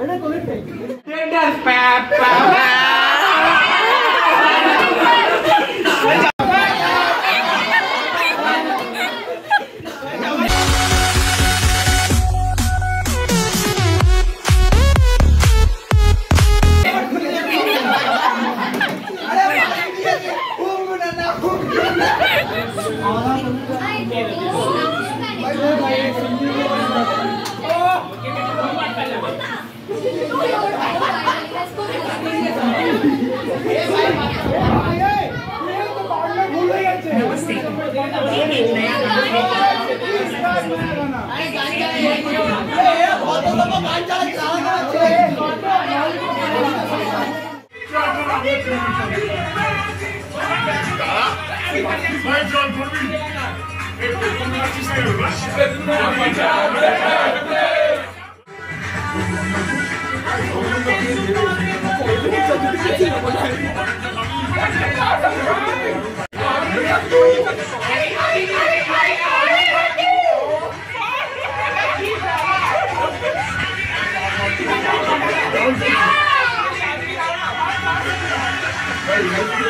এই লাইট জ্বালা। আয়, সূর্য, My John Corbin. Thank you.